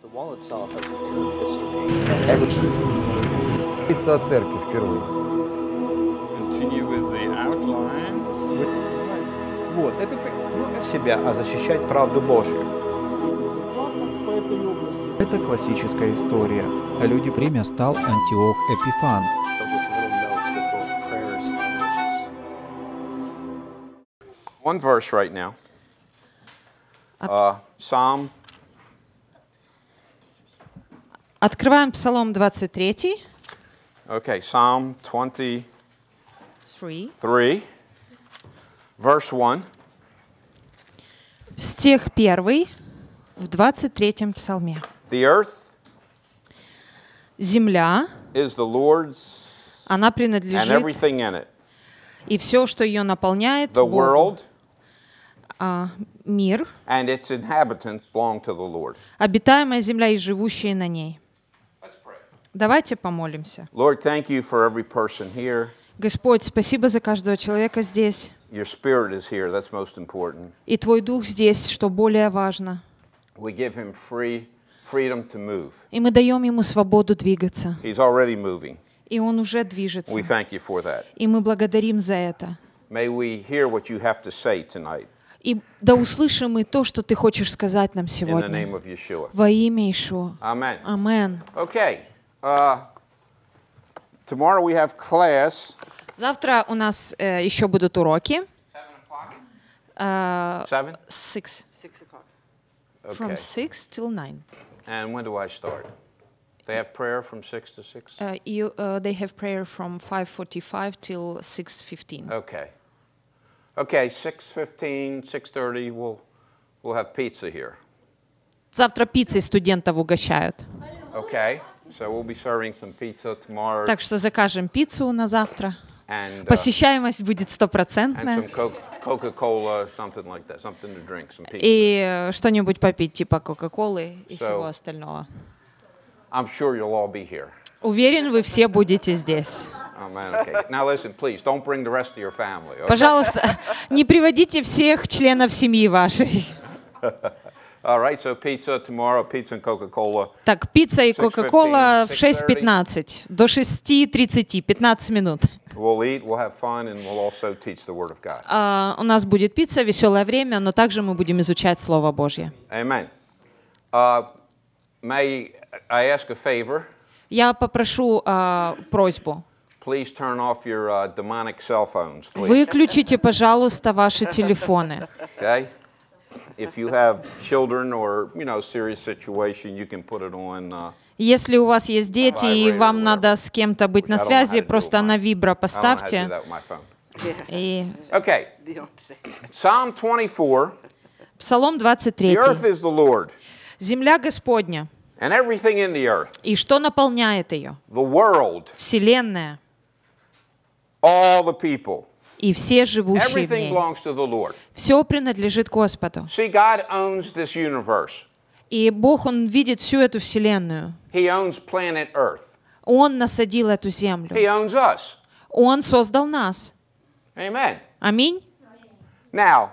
The wall itself has a Arab history. Говорится о церкви впервые. Continue with the outline. Вот, это, ну, это Себя, а защищать правду Божью. Это классическая история. Люди Время стал Антиох Эпифан. One verse right now. Uh, Psalm Открываем Псалом 23. Okay, Psalm 23, Three. verse 1. Стих 1 в 23 Псалме. The earth Земля, is the Lord's она and принадлежит, everything in it. и все, что ее наполняет, The Богу. world А, мир, and its inhabitants belong to the Lord. обитаемая земля и живущие на ней. Давайте помолимся. Lord, thank you for every person here. Господь, спасибо за каждого человека здесь. Your spirit is here. That's most important. И Твой Дух здесь, что более важно. We give him free freedom to move. И мы даем Ему свободу двигаться. He's already moving. И Он уже движется. We thank you for that. И мы благодарим за это. May we hear what you have to say tonight И да услышим мы то, что Ты хочешь сказать нам сегодня. Во имя Ишуа. Amen. Амен. Okay. Uh, tomorrow we have class. Завтра у нас э, еще будут уроки. Э, Seven? six. From Okay. six till nine. And when do I start? They have prayer from six to six. Uh, you, uh, they have prayer from 5:45 till 6:15. Okay. Okay. Six fifteen, six thirty. We'll we'll have pizza here. Завтра пиццей студентов угощают. Okay. So we'll be serving some pizza tomorrow Так что закажем пиццу на завтра. and uh, Посещаемость будет and стопроцентная. some Coke, Coca-Cola, something like that, something to drink, some pizza. И э, что-нибудь попить типа Кока-Колы и всего остального. I'm sure you'll all be here. Уверен, вы все будете здесь. Oh? Пожалуйста, не приводите всех членов семьи вашей. All right. So pizza tomorrow, pizza and Coca-Cola. Так, пицца и 6:15, Кока-Кола в 6:30. 6.15 до 6.30, 15 минут. We'll eat, we'll have fun, and we'll also teach the Word of God. А, у нас будет пицца, веселое время, но также мы будем изучать Слово Божье. Uh? Я попрошу а, просьбу. Please turn off your uh, demonic cell phones, please. Выключите, пожалуйста, ваши телефоны. Okay. If you have children or you know serious situation, you can put it on. Uh, Если у вас есть дети и Vibrate or вам whatever. надо с кем-то быть на I don't know how to связи, do it просто with на mine. вибро I don't know how to do поставьте. that with my phone. И Okay. Psalm 24. Псалом The 23. earth is the Lord, Земля Господня. and everything in the earth, И что наполняет ее? the world, Вселенная. all the people. И все живущие в ней. Все принадлежит Господу. И Бог, Он видит всю эту вселенную. Он насадил эту землю. Он создал нас. Аминь. Now,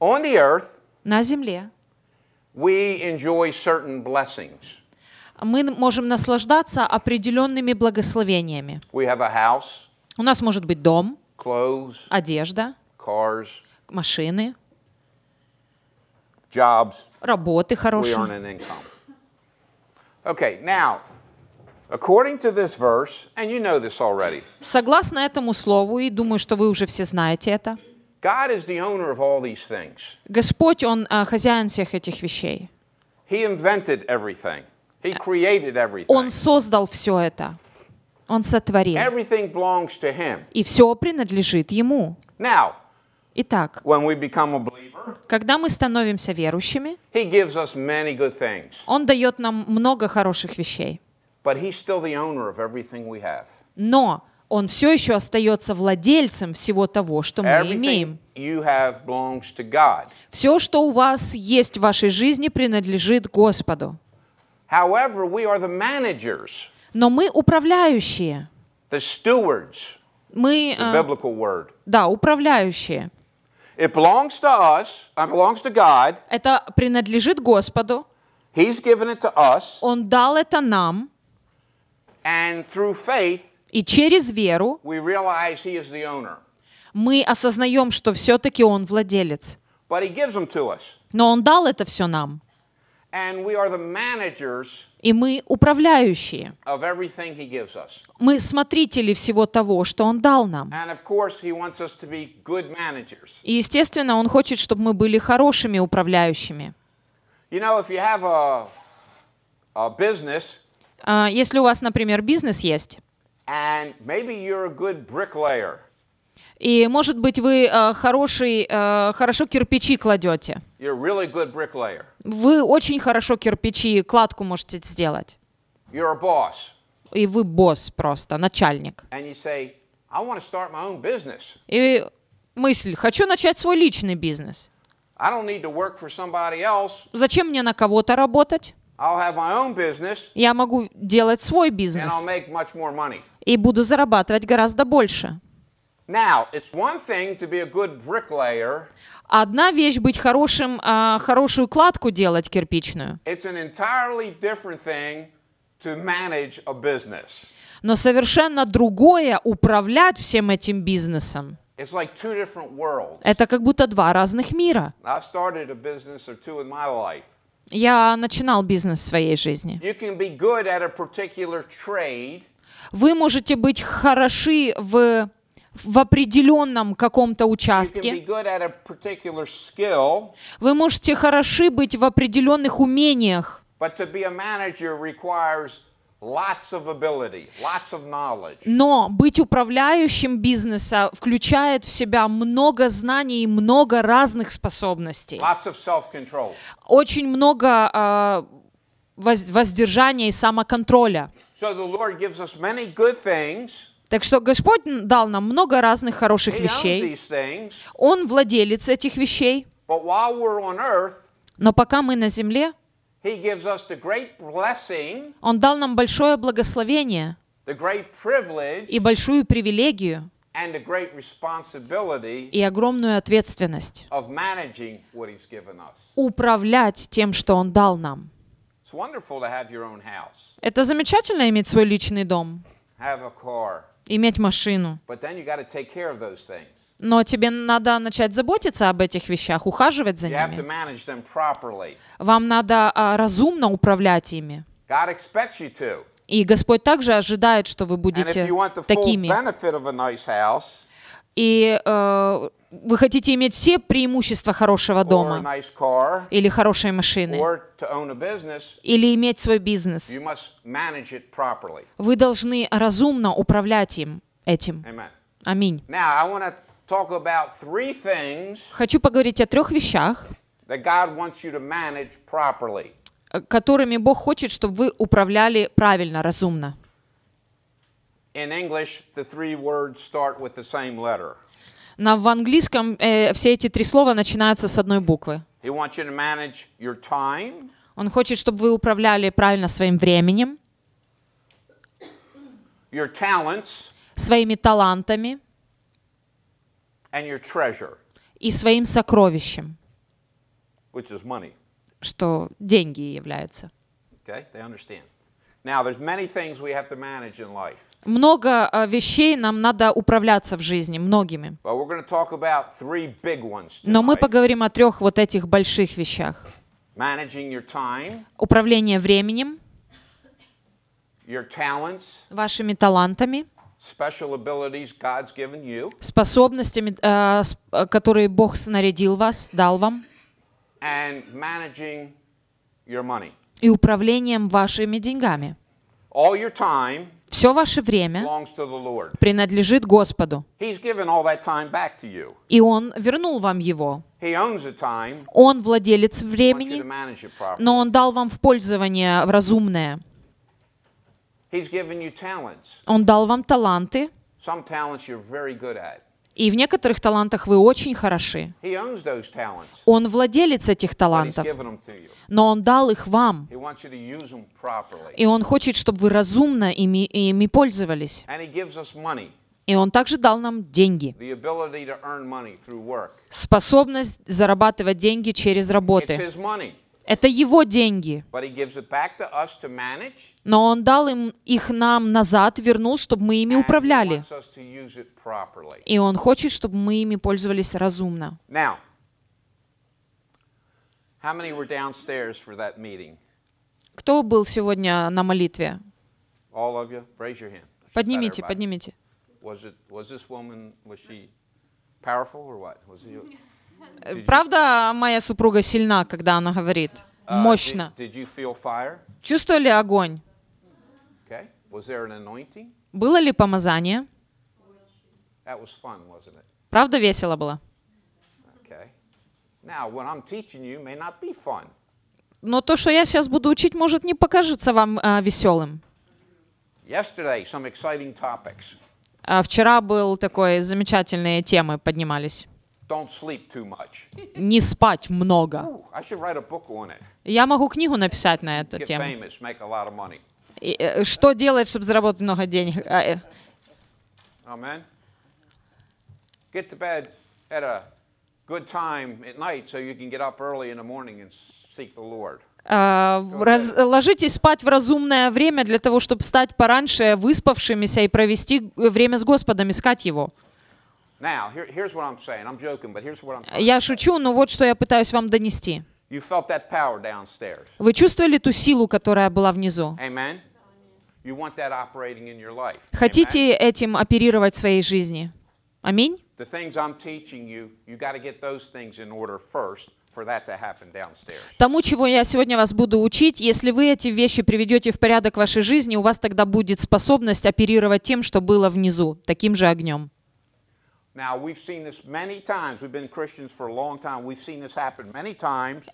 on the earth, На земле we enjoy certain blessings. мы можем наслаждаться определенными благословениями. We have a house, У нас может быть дом, clothes, одежда, cars, машины, jobs. работы We earn хорошие. an income. Okay, now, according to this verse, and you know this already, Согласно этому слову, и думаю, что вы уже все знаете это, God is the owner of all these things. Господь, Он а, хозяин всех этих вещей. He invented everything. He created everything. Он создал все это. Он сотворил. И все принадлежит Ему. Итак, когда мы становимся верующими, Он дает нам много хороших вещей. Но Он все еще остается владельцем всего того, что мы Everything имеем. Все, что у вас есть в вашей жизни, принадлежит Господу. However, Но мы управляющие. the stewards, Мы, the э, biblical word. да, управляющие. It belongs to us, it belongs to God. Это принадлежит Господу. He's given it to us, Он дал это нам, and through faith, и через веру we realize He is the owner. мы осознаем, что все-таки Он владелец. But He gives them to us, Но Он дал это все нам. И мы управляющие. of everything He gives us. Мы смотрители всего того, что Он дал нам. И, естественно, Он хочет, чтобы мы были хорошими управляющими. А, Если у вас, например, бизнес есть, and maybe you're a good bricklayer, и, может быть, вы э, хороший, э, хорошо кирпичи кладете, really вы очень хорошо кирпичи, кладку можете сделать, и вы босс просто, начальник. say. И мысль, хочу начать свой личный бизнес. Зачем мне на кого-то работать? Я могу делать свой бизнес и буду зарабатывать гораздо больше. Now, it's one thing to be a good bricklayer, Одна вещь быть хорошим, а, хорошую кладку делать кирпичную, it's an entirely different thing to manage a business. но совершенно другое управлять всем этим бизнесом. It's like two different worlds. Это как будто два разных мира. I've started a business or two in my life. Я начинал бизнес в своей жизни. You can be good at a particular trade, Вы можете быть хороши в, в определенном каком-то участке. Вы можете хороши быть в определенных умениях. Но быть управляющим бизнеса включает в себя много знаний и много разных способностей. Очень много воз- воздержания и самоконтроля. So the Lord gives us many good things. Так что Господь дал нам много разных хороших вещей. Он владелец этих вещей. Но пока мы на земле, Он дал нам большое благословение и большую привилегию и огромную ответственность управлять тем, что Он дал нам. Это замечательно иметь свой личный дом, иметь машину. Но тебе надо начать заботиться об этих вещах, ухаживать за ними. Вам надо а, разумно управлять ими. И Господь также ожидает, что вы будете такими. И э, вы хотите иметь все преимущества хорошего дома? nice car. Или хорошей машины, business, или иметь свой бизнес, вы должны разумно управлять им этим. Аминь. Хочу поговорить о трех вещах, э, которыми Бог хочет, чтобы вы управляли правильно, разумно. In English, the three words start with the same letter. На, в английском э, все эти три слова начинаются с одной буквы. He wants you to manage your time, Он хочет, чтобы вы управляли правильно своим временем, your talents, своими талантами and your treasure, и своим сокровищем, which is money. что деньги являются. Okay? They understand. Now, there's many things we have to manage in life, Много э, вещей нам надо управляться в жизни, многими. but we're going to talk about three big ones Но мы поговорим о трех вот этих больших вещах. Managing your time, Управление временем, your talents, вашими талантами, special abilities God's given you, способностями, э, которые Бог снарядил вас, дал вам, и управлением вашими деньгами. Все ваше время принадлежит Господу, и Он вернул вам его. Он владелец времени, но Он дал вам в пользование разумное. Он дал вам таланты, И в некоторых талантах вы очень хороши. Он владелец этих талантов, но Он дал их вам. И Он хочет, чтобы вы разумно ими, ими пользовались. И Он также дал нам деньги, способность зарабатывать деньги через работы. Это Его деньги, но Он дал им их нам назад, вернул, чтобы мы ими управляли. И Он хочет, чтобы мы ими пользовались разумно. Кто был сегодня на молитве? Поднимите, поднимите. Was it? Was this woman? Was she powerful or what? Was it? Э, Правда, моя супруга сильна, когда она говорит? Uh, Мощно. Чувствовали огонь? Было ли помазание? Правда весело было? Но то, что я сейчас буду учить, может не покажется вам а, веселым. А вчера был такой замечательные темы поднимались. Don't sleep too much. Не спать много. Я могу книгу написать на эту тему. э, что делать, чтобы заработать много денег? Э, Amen. Get to bed at a good time at night so you can get up early in the morning and seek the Lord. раз- ложитесь спать в разумное время для того, чтобы стать пораньше выспавшимися и провести время с Господом, искать Его. Я шучу, но вот что я пытаюсь вам донести. You felt that power downstairs. Вы чувствовали ту силу, которая была внизу? Amen. You want that operating in your life. Amen? Хотите этим оперировать в своей жизни? Аминь? Тому, чего я сегодня вас буду учить, если вы эти вещи приведете в порядок в вашей жизни, у вас тогда будет способность оперировать тем, что было внизу, таким же огнем.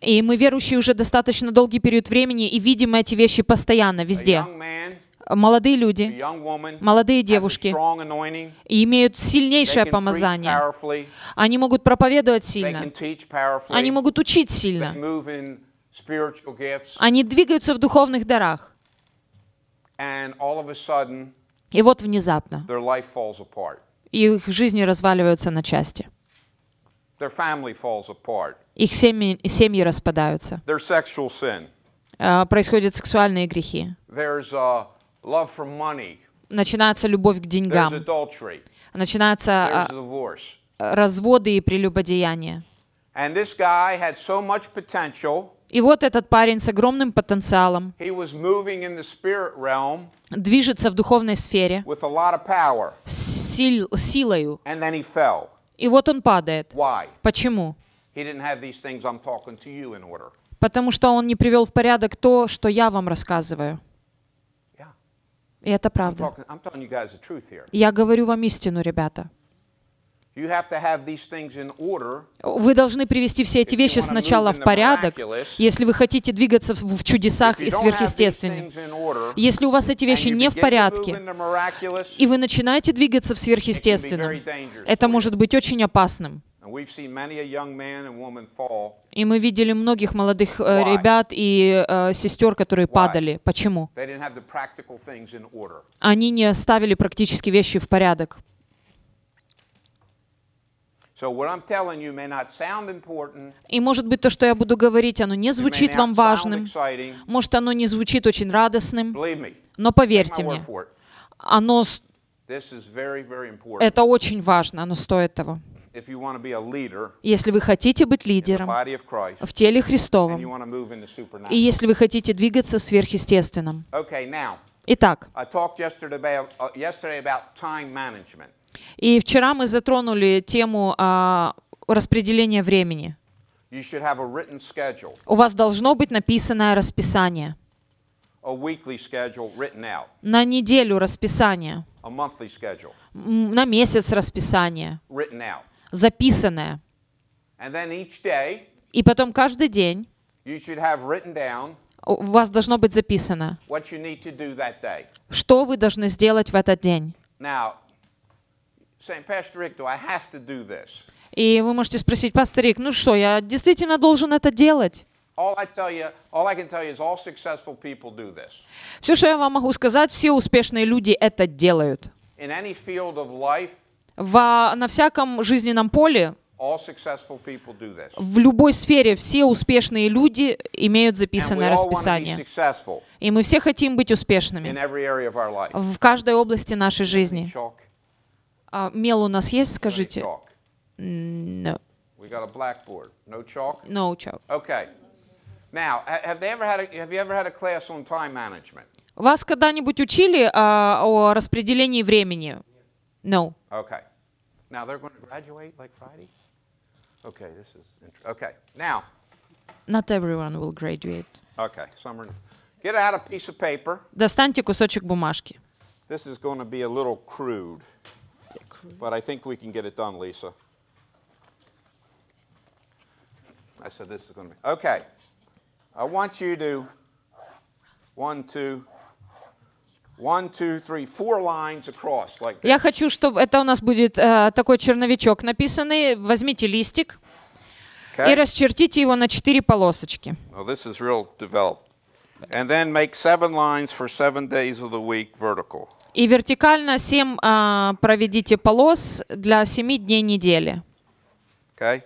И мы верующие уже достаточно долгий период времени и видим эти вещи постоянно, везде. Молодые люди Молодые девушки. и имеют сильнейшее помазание. Они могут проповедовать сильно. Они могут учить сильно. Они двигаются в духовных дарах. И вот внезапно их жизни разваливаются на части. Their family falls apart. Их семьи, семьи распадаются. Their sexual sin. А, Происходят сексуальные грехи. There's love for money. Начинается любовь к деньгам. Начинаются а, разводы и прелюбодеяния. And this guy had so much potential. И вот этот парень с огромным потенциалом Движется в духовной сфере с сил, силою. И вот он падает. Why? Почему? Потому что он не привел в порядок то, что я вам рассказываю. Yeah. И это I'm, правда. talking, I'm. Я говорю вам истину, ребята. Вы должны привести все эти вещи сначала в порядок, если вы хотите двигаться в чудесах и сверхъестественном. Если у вас эти вещи не в порядке, и вы начинаете двигаться в сверхъестественном, это может быть очень опасным. И мы видели многих молодых э, ребят и э, сестер, которые падали. Почему? Они не ставили практически вещи в порядок. So what I'm telling you may not sound important. И может быть то, что я буду говорить, оно не звучит вам важным, может оно не звучит очень радостным, но поверьте мне, оно, это очень важно, оно стоит того. Если вы хотите быть лидером в теле Христовом, и если вы хотите двигаться в сверхъестественном. Итак, Uh, и вчера мы затронули тему а, распределения времени. У вас должно быть написанное расписание. На неделю расписание, на месяц расписание, записанное. И потом каждый день у вас должно быть записано, что вы должны сделать в этот день. Now, saying, Pastor Rick, do I have to do this? И вы можете спросить, пастор Рик, ну что, я действительно должен это делать? Все, что я вам могу сказать, все успешные люди это делают. life, на всяком жизненном поле, в любой сфере все успешные люди имеют записанное расписание. И мы все хотим быть успешными в каждой области нашей жизни. А мел у нас есть, скажите? No, We got a blackboard. No chalk? no chalk. Okay. Now, ha- have they ever had a, have you ever had a class on time management? Вас когда-нибудь учили а, о распределении времени? No. Okay. Now they're going to graduate like Friday? Okay, this is int- okay. Now, Not everyone will graduate. okay, summer. Get out a piece of paper. Достаньте кусочек бумажки. This is going to be a little crude, but I think we can get it done, Lisa. I said this is going to be okay. I want you to one, two, one, two, three, four lines across like this. Я хочу, чтобы это у нас будет э, такой черновичок написанный. Возьмите листик и Okay? расчертите его на четыре полосочки. Well, this is real developed. And then make seven lines for seven days of the week vertical. И вертикально 7 проведите полос для 7 дней недели. Okay?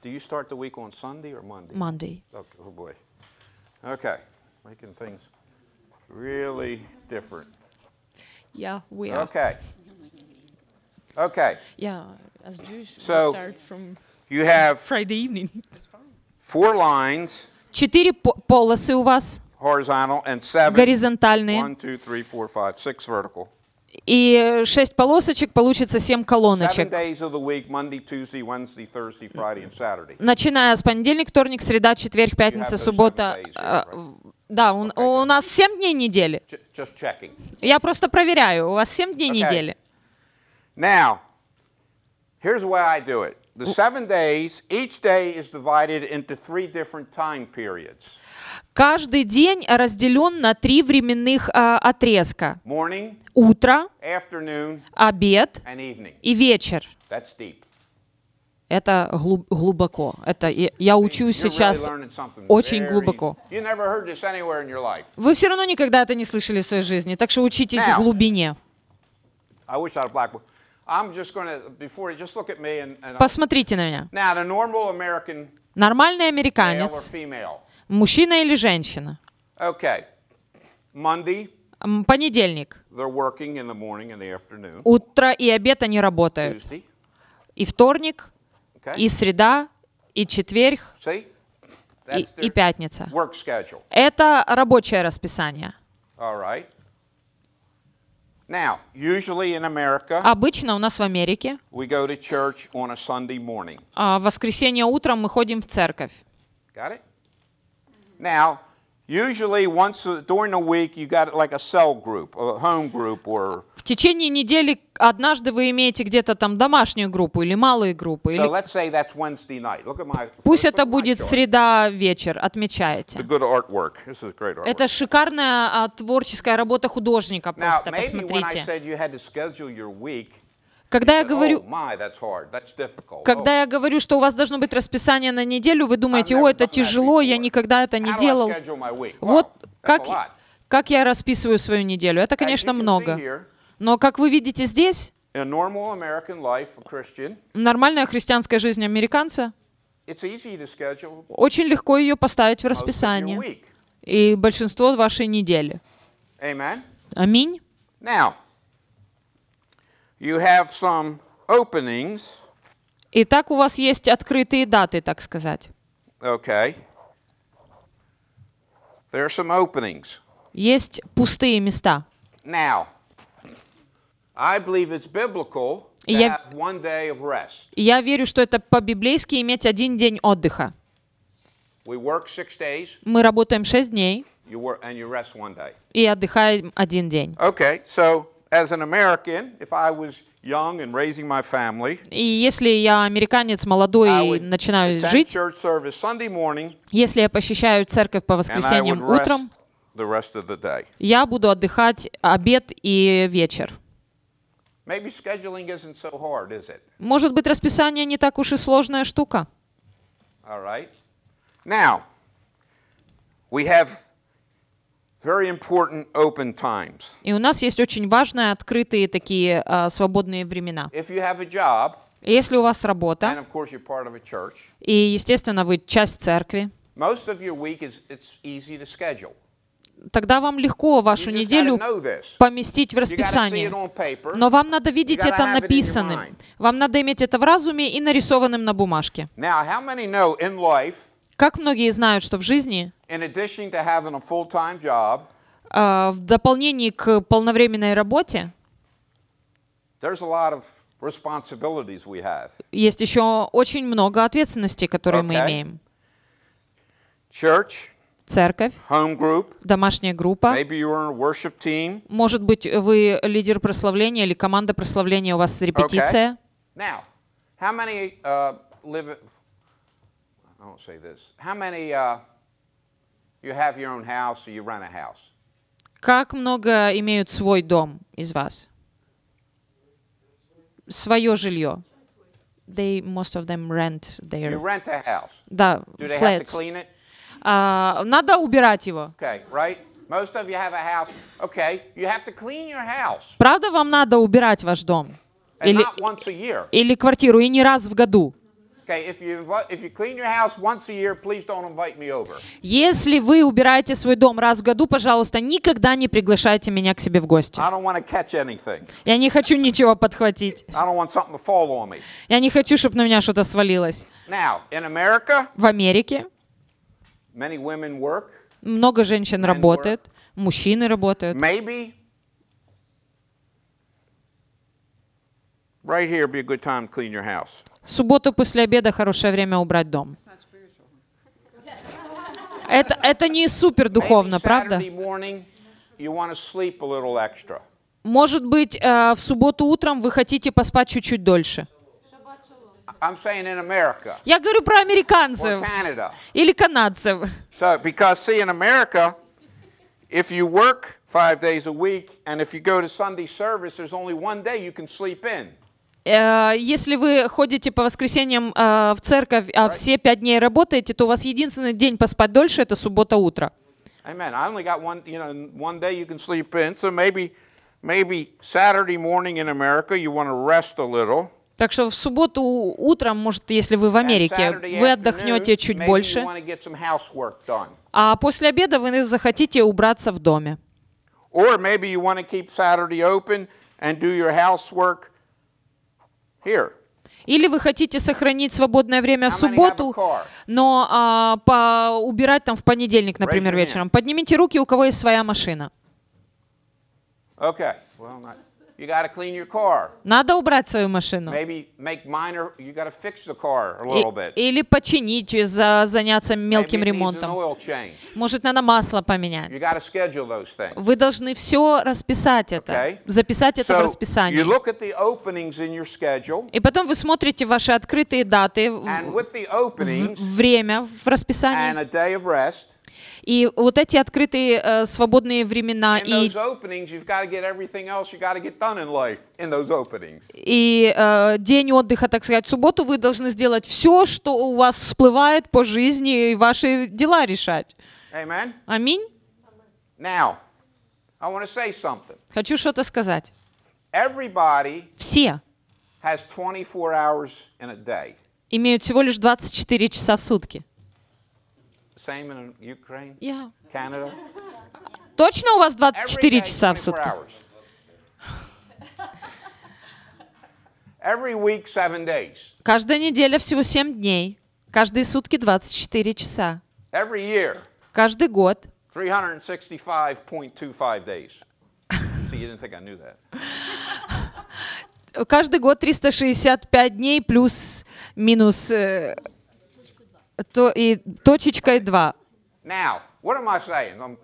Do you start the week on Sunday or Monday? Monday. Okay, oh boy. Okay, making things really different. Yeah, we Okay. Okay, Yeah, as Jewish, we So- start from you have Friday evening. four lines Четыре по- полосы у вас. Горизонтальные. One, two, three, four, five, six vertical. И 6 полосочек получится 7 Seven колоночек. Начиная с понедельник, вторник, среда, четверг, пятница, суббота. А. Да, у, у нас 7 дней недели. Я просто проверяю, у вас 7 дней недели. Now, here's the way I do it. The seven days, each day is divided into three different time periods Каждый день разделен на три временных а, отрезка. morning, Утро, afternoon, обед и вечер. Это глуб- глубоко. Это я, я учусь You're сейчас really очень глубоко. Вы все равно никогда это не слышали в своей жизни, так что учитесь Now. в глубине. Посмотрите на меня. Нормальный американец. Мужчина или женщина. Okay. Monday, Понедельник. they're working in the morning and the afternoon. Утро и обед они работают. Tuesday, И вторник, okay. и среда, и четверг, See? и, и пятница. work schedule. Это рабочее расписание. All right. Now, usually in America, Обычно у нас в Америке we go to church on a Sunday morning. а, в воскресенье утром мы ходим в церковь. Got it? Now, usually once a- during the week, you got like a cell group, a home group, or В течение недели однажды вы имеете где-то там домашнюю группу или малые группы. so Или... let's say that's Wednesday night. Look at my. Пусть это будет среда вечер, The отмечаете. good artwork. This is great artwork. Это шикарная а, творческая работа художника, now, просто maybe when I посмотрите. said you had to schedule your week, Когда я говорю, oh difficult. когда oh. я говорю, что у вас должно быть расписание на неделю, вы думаете, о, это тяжело, я никогда это не делал. Вот как, как я расписываю свою неделю. Это, конечно, много. Но, как вы видите здесь, нормальная христианская жизнь американца, очень легко ее поставить в расписание. И большинство вашей недели. Аминь. You have some openings. Итак, у вас есть открытые даты, так сказать. Okay. There are some openings. Есть пустые места. Now, I believe it's biblical to Я- have one day of rest. Я верю, что это по-библейски иметь один день отдыха. We work six days, Мы работаем шесть дней you work, and you rest one day. и отдыхаем один день. Okay, so as an American, if I was young and raising my family, И если я американец молодой и начинаю жить, church service Sunday morning, если я посещаю церковь по воскресеньям утром, the rest of the day. я буду отдыхать обед и вечер. Maybe scheduling isn't so hard, is it? Может быть, расписание не так уж и сложная штука. All right. Now, we have very important open times. И у нас есть очень важные, открытые такие а, свободные времена. If you have a job, Если у вас and работа, of course you're part of a church, и, естественно, вы часть церкви, most of your week is it's easy to schedule. тогда вам легко вашу неделю поместить в расписание. Но вам надо видеть это написанным. Вам надо иметь это в разуме и нарисованным на бумажке. Now, Как многие знают, что в жизни, job, а, в дополнении к полновременной работе, есть еще очень много ответственностей, которые мы Okay. имеем. Church, Церковь, home group, домашняя группа. team. Может быть, вы лидер прославления или команда прославления, у вас репетиция. Now, how many uh, live? I won't say this. How many uh, you have your own house or you rent a house? Как много имеют свой дом из вас? Свое жилье. They, most of them rent You their... rent a house. Да, Do they have to flats. clean it? А, надо убирать его. Okay, right? Most of you have a house. Okay, you have to clean your house, Правда, вам надо убирать ваш дом? Или, или квартиру, и не раз в году. Если вы убираете свой дом раз в году, пожалуйста, никогда не приглашайте меня к себе в гости. Я не хочу ничего подхватить. Я не хочу, чтобы на меня что-то свалилось. В Америке много женщин Men работают, мужчины работают. Right here would be a good time to clean your house. Субботу после обеда хорошее время убрать дом. Это, это не супер духовно, правда? Может быть, э, в субботу утром вы хотите поспать чуть-чуть дольше. Я говорю про американцев или канадцев. So, because see, in America, if you work five days a week and if you go to Sunday service, there's only one day you can sleep in. Э, Если вы ходите по воскресеньям э, в церковь, а все пять дней работаете, то у вас единственный день поспать дольше – это суббота утро. Amen. I only got one, you know, one day you can sleep in. So maybe, maybe Saturday morning in America, you want to rest a little. Так что в субботу утром, может, если вы в Америке, вы отдохнете чуть больше, а после обеда вы захотите убраться в доме. Or maybe you want to keep Saturday open and do your housework here. Или вы хотите сохранить свободное время в субботу, но а, по, убирать там в понедельник, например, вечером. Поднимите руки, у кого есть своя машина. Okay. Well, not, you got to clean your car. Надо убрать свою машину. Maybe make minor. You got to fix the car a little bit. или починить, за, заняться мелким ремонтом. Может, надо масло поменять. You got to schedule those things. Вы должны все расписать это, Okay. записать это в расписании. you look at the openings in your schedule, И потом вы смотрите ваши открытые даты, в- and with the openings время в расписании. and a day of rest, И вот эти открытые э, свободные времена и, и э, день отдыха, так сказать, в субботу вы должны сделать все, что у вас всплывает по жизни и ваши дела решать. Amen. Аминь. Now, I want to say something. Хочу что-то сказать. Everybody Все has 24 hours in a day. имеют всего лишь 24 часа в сутки. Canada. Точно у вас Every 24 day, часа в 24 сутки? Каждая неделя всего 7 дней. Каждые сутки 24 часа. Every year, Каждый год 365.25 days. See, you didn't think I knew that. каждый год 365 дней плюс минус э, то, и точечка и 2. Now, what am I saying? Um,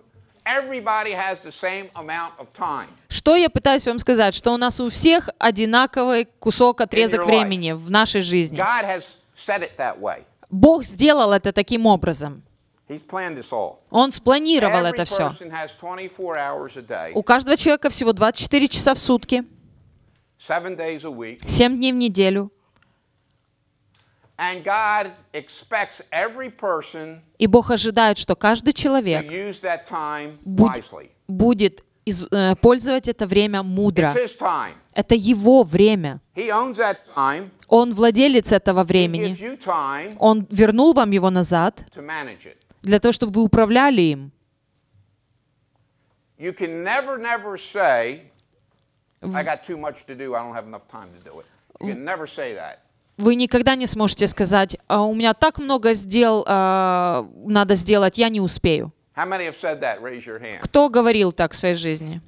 everybody has the same amount of time. Что я пытаюсь вам сказать? Что у нас у всех одинаковый кусок, отрезок времени в нашей жизни. God has set it that way. Бог сделал это таким образом. Он спланировал это все. person has 24 hours a day, У каждого человека всего 24 часа в сутки, seven days a week. 7 дней в неделю. And God expects every person И Бог ожидает, что каждый человек wisely. будет из- э, пользовать это время мудро. Это его время. Он владелец этого времени. Он вернул вам его назад для того, чтобы вы управляли им. Вы никогда не сможете сказать, «А у меня так много дел а, надо сделать, я не успею. Кто говорил так в своей жизни?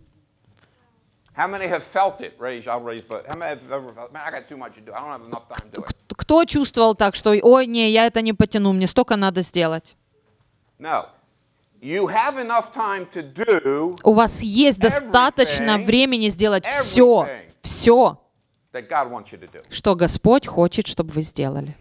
Кто чувствовал так, что, ой, не, я это не потяну, мне столько надо сделать? У вас есть достаточно времени сделать все, все, that God wants you to do. что Господь хочет, чтобы вы сделали.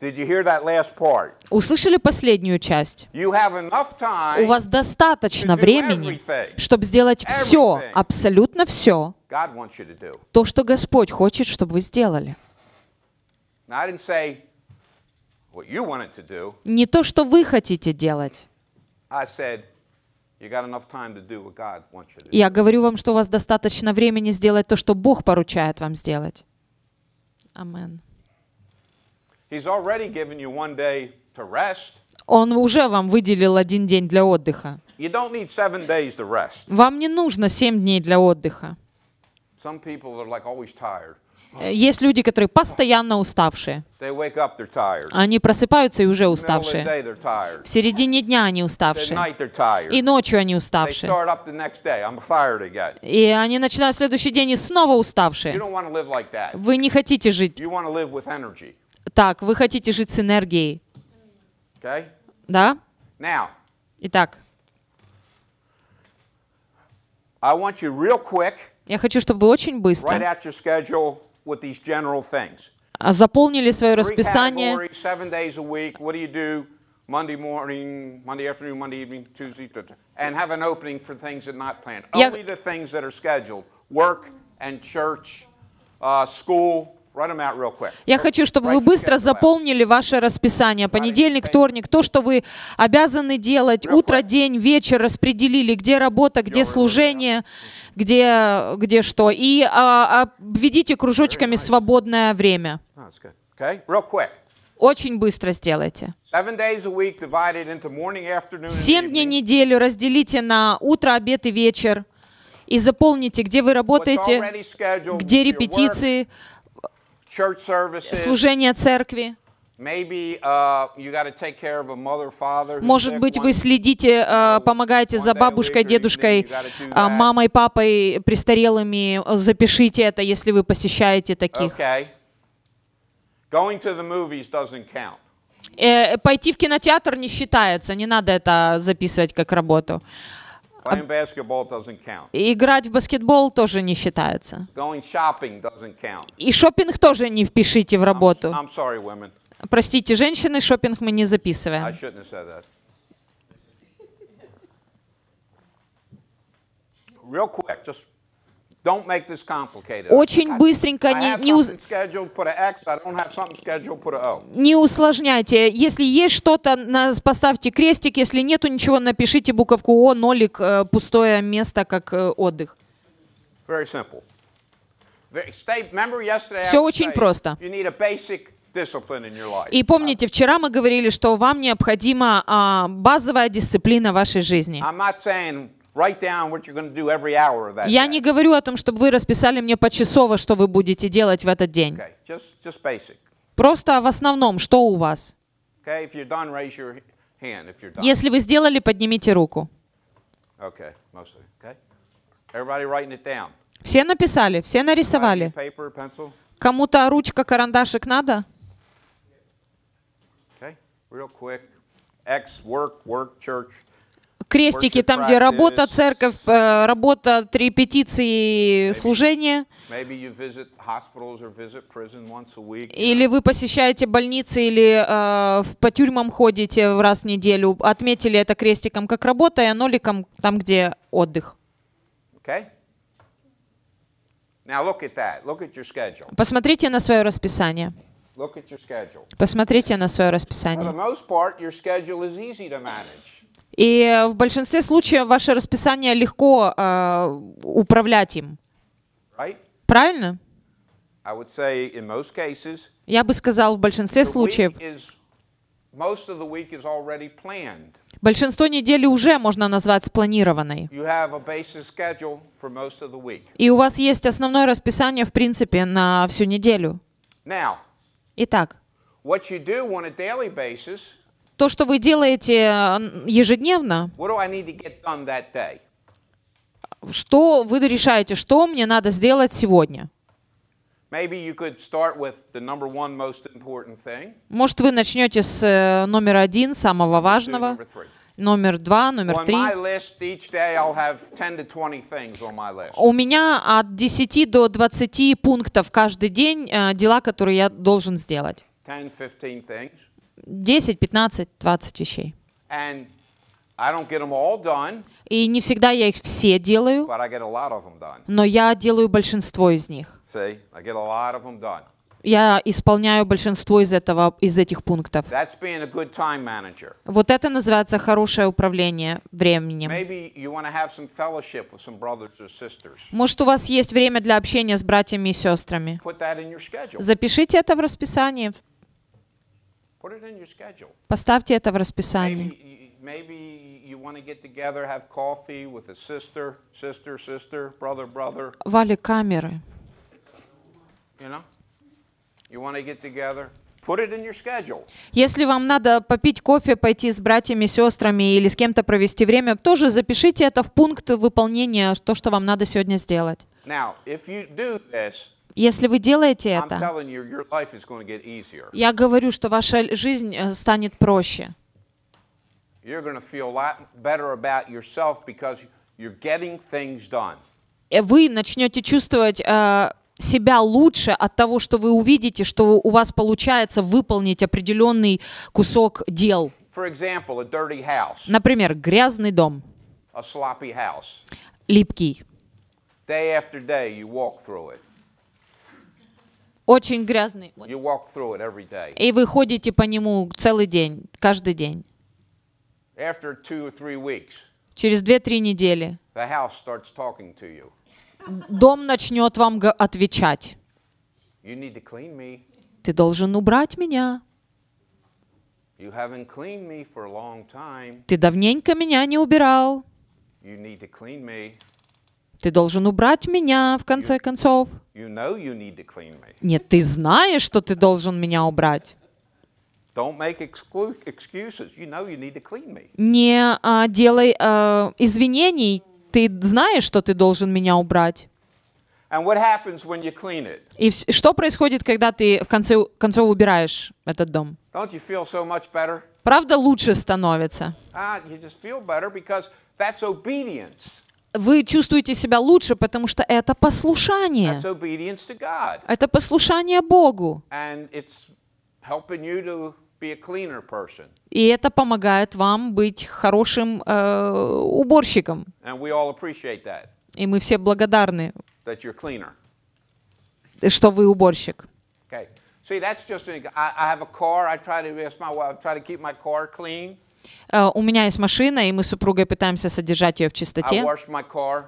Did you hear that last part? Услышали последнюю часть? You have enough time. У вас достаточно времени, чтобы сделать все, абсолютно все, God wants you to do. то, что Господь хочет, чтобы вы сделали. Now, I didn't say what you wanted to do. Не то, что вы хотите делать. I said Я говорю вам, что у вас достаточно времени сделать то, что Бог поручает вам сделать. Rest. Он уже вам выделил один день для отдыха. Вам не нужно семь дней для отдыха. Есть люди, которые постоянно уставшие. They wake up, they're tired. Они просыпаются и уже уставшие. day, they're tired. В середине дня они уставшие. night, they're tired. И ночью они They уставшие. start up the next day. I'm tired again. И они начинают следующий день и снова You уставшие. don't want to live like that. Вы не хотите жить You want to live with energy. так, вы хотите жить с энергией. Okay? Да? Now, Итак, I want you real quick, я хочу, чтобы вы очень быстро а, заполнили свое расписание. categories, seven days a week. What do you do? Monday morning, Monday afternoon, Monday evening, Tuesday, da- da- and have an opening for things that are not planned. Я- Only the things that are scheduled. Work and church, uh, school. Я хочу, чтобы вы быстро заполнили ваше расписание. Понедельник, вторник, то, что вы обязаны делать, утро, день, вечер распределили, где работа, где служение, где, где что. И а, обведите кружочками свободное время. Oh. Очень быстро сделайте. Семь дней недели разделите на утро, обед и вечер. И заполните, где вы работаете, где репетиции. Служение церкви. Uh, Может быть, вы следите, э, помогаете за бабушкой, дедушкой, э, мамой, папой, престарелыми. Запишите это, если вы посещаете таких. Э, Пойти в кинотеатр не считается, не надо это записывать как работу. Играть в баскетбол тоже не считается. И шопинг тоже не впишите в работу. I'm sorry, women. Простите, женщины, шопинг мы не записываем. Real quick, just don't make this complicated. Очень быстренько, не, не, уз- не усложняйте. Если есть что-то, поставьте крестик. Если нету ничего, напишите буковку О, нолик, э, пустое место, как э, отдых. Was очень просто. И помните, вчера мы говорили, что вам необходима а, базовая дисциплина вашей жизни. Я не говорю о том, чтобы вы расписали мне почасово, что вы будете делать в этот день. Просто в основном, что у вас. Если вы сделали, поднимите руку. Все написали, все нарисовали. Кому-то ручка, карандашик надо? Real quick. X, work, work, church. Крестики там, где работа, церковь, э, работа, служение. A week. you Или вы посещаете больницы, или э, по тюрьмам ходите в раз в неделю. Отметили это крестиком как работа, и ноликом там, где отдых. know, Okay? Now look at that. Look at your schedule. Посмотрите на свое расписание. Посмотрите на свое расписание. И в большинстве случаев ваше расписание легко э, управлять им. Правильно? Я бы сказал, в большинстве случаев большинство недели уже можно назвать спланированной. И у вас есть основное расписание, в принципе, на всю неделю. Итак, то, что вы делаете ежедневно, что вы решаете, что мне надо сделать сегодня? Может, вы начнете с э, номера один, самого важного, номер два, номер три. my list, each day I'll have 10 to 20 things on my list. У меня от 10 до 20 пунктов каждый день э, дела, которые я должен сделать. 10, 15 things. 10, 15, 20 вещей. И не всегда я их все делаю, but I get a lot of them done. но я делаю большинство из них. Я исполняю большинство из, этого, из этих пунктов. That's being a good time manager. Вот это называется хорошее управление временем. Maybe you want to have some fellowship with some brothers or sisters. Может, у вас есть время для общения с братьями и сестрами. Запишите это в расписание, Put it in your schedule. Поставьте это в расписание. Maybe, maybe you want to get together, have coffee with a sister, sister, sister, brother, brother. Вали камеры. You know, you want to get together. Put it in your schedule. Если вам надо попить кофе, пойти с братьями, сестрами или с кем-то провести время, тоже запишите это в пункт выполнения, то, что вам надо сегодня сделать. Now, if you do this, Если вы делаете это, я говорю, что ваша жизнь э, станет проще. Э, Вы начнете чувствовать э, себя лучше от того, что вы увидите, что у вас получается выполнить определенный кусок дел. Например, грязный дом, липкий, Day after day, you walk through it. Очень грязный. И вы ходите по нему целый день, каждый день. Через 2-3 недели дом начнет вам отвечать. Ты должен убрать меня. Ты давненько меня не убирал. Ты должен убрать меня, в конце концов. Нет, ты знаешь, что ты должен меня убрать. Не а, делай а, извинений. Ты знаешь, что ты должен меня убрать. И что происходит, когда ты в конце концов убираешь этот дом? Правда, лучше становится. Ah. Вы чувствуете себя лучше, потому что это послушание. Это послушание Богу. И это помогает вам быть хорошим э, уборщиком. И мы все благодарны, что вы уборщик. See, that's just an, I, I have a car. I try to my wife, try to keep my car clean. Э, у меня есть машина, и мы с супругой пытаемся содержать ее в чистоте.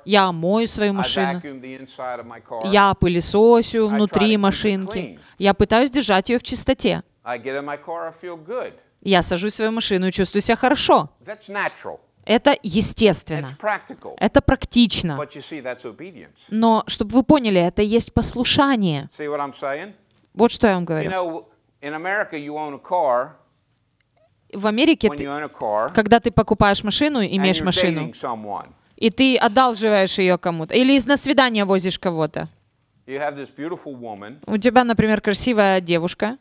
Я мою свою машину. Я пылесосю внутри машинки. Я пытаюсь держать ее в чистоте. Я сажусь в свою машину и чувствую себя хорошо. Это естественно. Это практично. Но, чтобы вы поняли, это есть послушание. Вот что я вам говорю. know, in America, you own a car. В Америке, ты- когда ты покупаешь машину, имеешь машину, и ты одалживаешь ее кому-то, или на свидание возишь кого-то. У тебя, например, красивая девушка,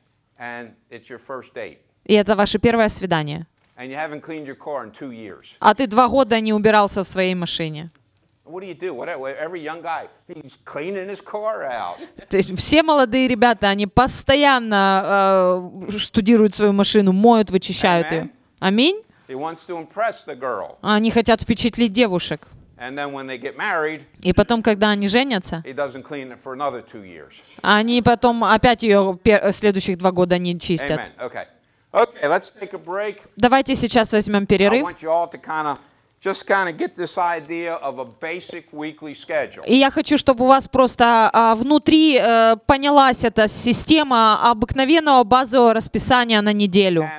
и это ваше первое свидание. А ты два года не убирался в своей машине. То есть все молодые ребята, они постоянно э, штудируют свою машину, моют, вычищают ее. Аминь. А они хотят впечатлить девушек. И потом, когда они женятся, они потом опять ее следующих два года не чистят. Давайте сейчас возьмем перерыв. И я хочу, чтобы у вас просто а, внутри э, понялась эта система обыкновенного базового расписания на неделю.